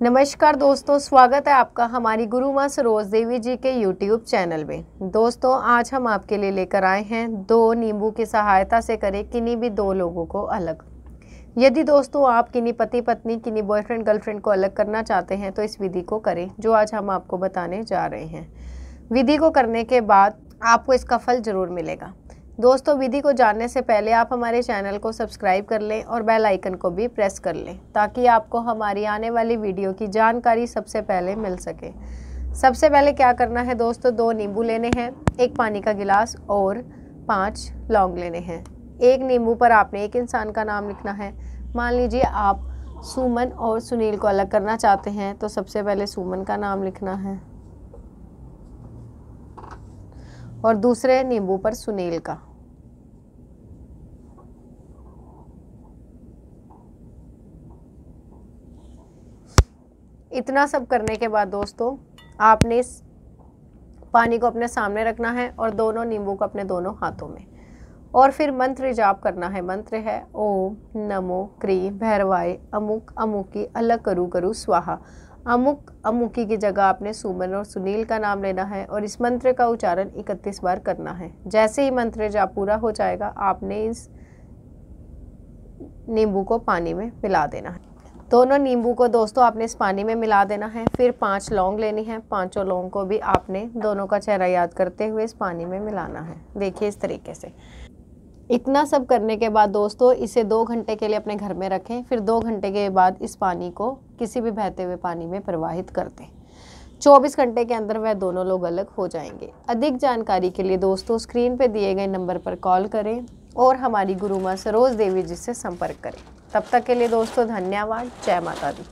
नमस्कार दोस्तों, स्वागत है आपका हमारी गुरु माँ सरोज देवी जी के यूट्यूब चैनल में। दोस्तों, आज हम आपके लिए लेकर आए हैं दो नींबू की सहायता से करें किन्हीं भी दो लोगों को अलग। यदि दोस्तों आप किन्हीं पति, पत्नी, किन्हीं बॉयफ्रेंड गर्लफ्रेंड को अलग करना चाहते हैं तो इस विधि को करें, जो आज हम आपको बताने जा रहे हैं। विधि को करने के बाद आपको इसका फल ज़रूर मिलेगा। दोस्तों, विधि को जानने से पहले आप हमारे चैनल को सब्सक्राइब कर लें और बेल आइकन को भी प्रेस कर लें, ताकि आपको हमारी आने वाली वीडियो की जानकारी सबसे पहले मिल सके। सबसे पहले क्या करना है दोस्तों, दो नींबू लेने हैं, एक पानी का गिलास और पाँच लौंग लेने हैं। एक नींबू पर आपने एक इंसान का नाम लिखना है। मान लीजिए आप सुमन और सुनील को अलग करना चाहते हैं तो सबसे पहले सुमन का नाम लिखना है और दूसरे नींबू पर सुनील का। इतना सब करने के बाद दोस्तों, आपने इस पानी को अपने सामने रखना है और दोनों नींबू को अपने दोनों हाथों में। और फिर मंत्र जाप करना है। मंत्र है, ओम नमो क्री भैरवाय, अमुक अमुकी अलग करु करु स्वाहा। अमुक अमुकी की जगह आपने सुमन और सुनील का नाम लेना है और इस मंत्र का उच्चारण इकतीस बार करना है। जैसे ही मंत्र जाप पूरा हो जाएगा, आपने इस नींबू को पानी में मिला देना है। दोनों नींबू को दोस्तों आपने इस पानी में मिला देना है, फिर पाँच लौंग लेनी है, पाँचों लौंग को भी आपने दोनों का चेहरा याद करते हुए इस पानी में मिलाना है। देखिए इस तरीके से। इतना सब करने के बाद दोस्तों इसे दो घंटे के लिए अपने घर में रखें, फिर दो घंटे के बाद इस पानी को किसी भी बहते हुए पानी में प्रवाहित कर दें। 24 घंटे के अंदर वह दोनों लोग अलग हो जाएँगे। अधिक जानकारी के लिए दोस्तों स्क्रीन पर दिए गए नंबर पर कॉल करें और हमारी गुरु माँ सरोज देवी जी से संपर्क करें। तब तक के लिए दोस्तों, धन्यवाद। जय माता दी।